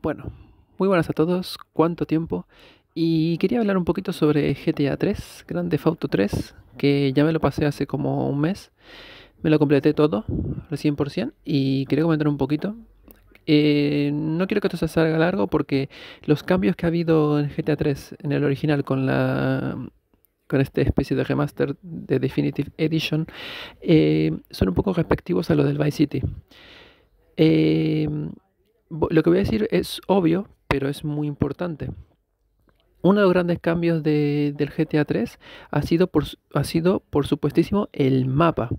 Bueno, muy buenas a todos, cuánto tiempo. Y quería hablar un poquito sobre GTA 3, Grande Theft Auto 3, que ya me lo pasé hace como un mes. Me lo completé todo, al 100%, y quería comentar un poquito. Eh, no quiero que esto se salga largo porque los cambios que ha habido en GTA 3, en el original, con la con esta especie de remaster de Definitive Edition, eh, son un poco respectivos a lo del Vice City. Eh, lo que voy a decir es obvio, pero es muy importante. Uno de los grandes cambios del GTA 3 ha sido, por, ha sido, por supuestísimo, el mapa.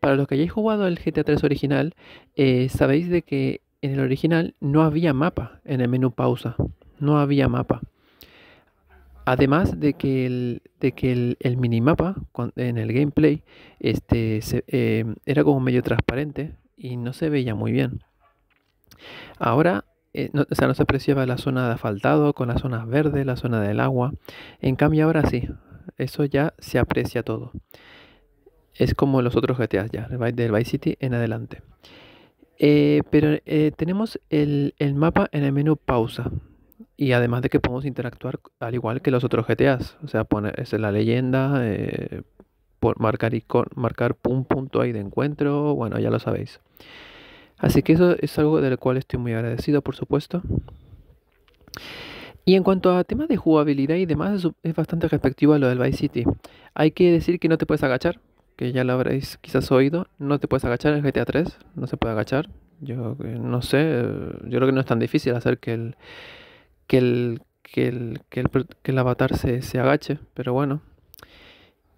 Para los que hayáis jugado el GTA 3 original, eh, sabéis de que en el original no había mapa en el menú pausa. No había mapa. Además de que el, de que el, minimapa en el gameplay este, eh, era como medio transparente y no se veía muy bien. Ahora, eh, no, o sea, no se apreciaba la zona de asfaltado con las zonas verdes, la zona del agua. En cambio, ahora sí, eso ya se aprecia todo. Es como los otros GTA ya, del Vice City en adelante. Eh, pero tenemos el, el mapa en el menú pausa. Y además de que podemos interactuar al igual que los otros GTAs. O sea, poner es la leyenda, eh, por marcar, marcar un punto ahí de encuentro, bueno, ya lo sabéis. Así que eso es algo del cual estoy muy agradecido, por supuesto. Y en cuanto a temas de jugabilidad y demás, es bastante respectivo a lo del Vice City. Hay que decir que no te puedes agachar, que ya lo habréis quizás oído. No te puedes agachar en GTA 3, no se puede agachar. Yo no sé, yo creo que no es tan difícil hacer que el, que el, que el, que el, avatar se, se, agache, pero bueno.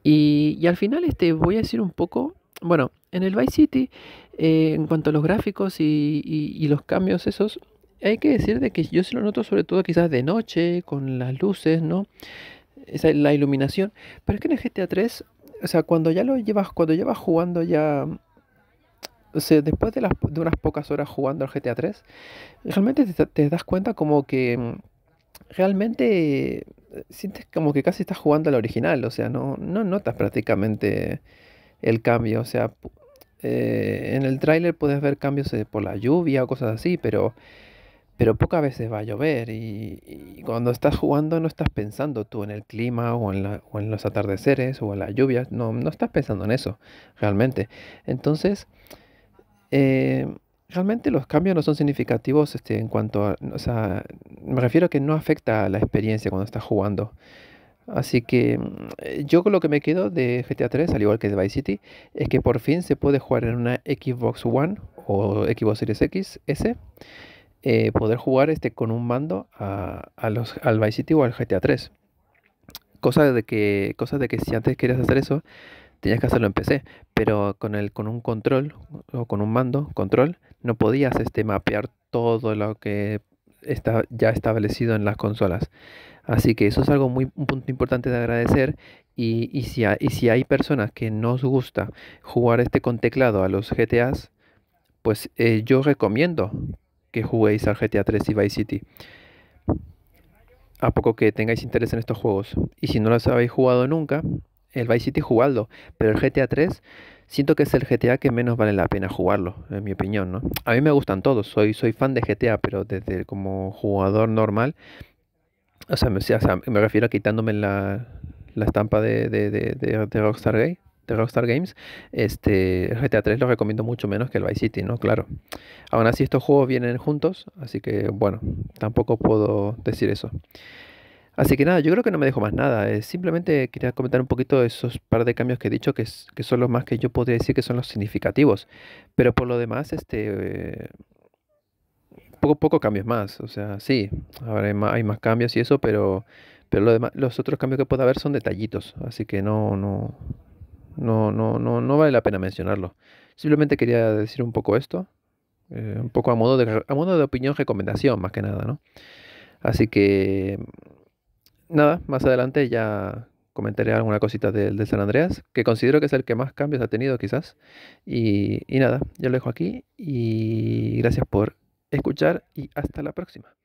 Y, y, al final este, voy a decir un poco, bueno, en el Vice City, eh, en cuanto a los gráficos y, y, los cambios esos, hay que decir de que yo se lo noto sobre todo quizás de noche, con las luces, ¿no? Esa, la iluminación. Pero es que en el GTA 3, o sea, cuando ya lo llevas, cuando llevas jugando ya o sea, después de, unas pocas horas jugando al GTA 3, realmente te, das cuenta como que mm, realmente eh, sientes como que casi estás jugando al original, o sea, no, no notas prácticamente el cambio, o sea, eh, en el tráiler puedes ver cambios eh, por la lluvia o cosas así, pero, pero pocas veces va a llover y, cuando estás jugando no estás pensando tú en el clima o en, la, o en los atardeceres o en la lluvia, no, no estás pensando en eso realmente. Entonces, eh, realmente los cambios no son significativos este, en cuanto a, o sea, me refiero a que no afecta a la experiencia cuando estás jugando. Así que mm, yo con lo que me quedo de GTA 3, al igual que de Vice City, es que por fin se puede jugar en una Xbox One o Xbox Series X, S, eh, poder jugar este con un mando a, los, al Vice City o al GTA 3. Cosa de que, cosa de que si antes querías hacer eso, tenías que hacerlo en PC, pero con el con un control o con un mando control no podías este mapear todo lo que está ya establecido en las consolas. Así que eso es algo muy un punto importante de agradecer y, y, si, hay, y si hay personas que no os gusta jugar este con teclado a los GTAs, pues eh, yo recomiendo que juguéis al GTA 3 y Vice City. A poco que tengáis interés en estos juegos. Y si no los habéis jugado nunca, el Vice City jugarlo, pero el GTA 3 siento que es el GTA que menos vale la pena jugarlo, en mi opinión, ¿no? A mí me gustan todos, soy, soy fan de GTA, pero desde como jugador normal, o sea, me, me refiero a quitándome la, la estampa de, de, de, Rockstar Game, de Rockstar Games, este, GTA 3 lo recomiendo mucho menos que el Vice City, ¿no? Claro. Aún así estos juegos vienen juntos, así que bueno, tampoco puedo decir eso. Así que nada, yo creo que no me dejo más nada. Eh, simplemente quería comentar un poquito esos par de cambios que he dicho, que, son los más que yo podría decir que son los significativos. Pero por lo demás, este... poco, poco cambios más. O sea, sí, ahora hay más, cambios y eso, pero, pero lo demás, los otros cambios que puede haber son detallitos. Así que no, no, no, no, no, no vale la pena mencionarlo. Simplemente quería decir un poco esto. Eh, un poco a modo de, a modo de opinión, recomendación, más que nada, ¿no? Así que nada, más adelante ya comentaré alguna cosita del de San Andreas, que considero que es el que más cambios ha tenido quizás. Y, y nada, ya lo dejo aquí y gracias por escuchar y hasta la próxima.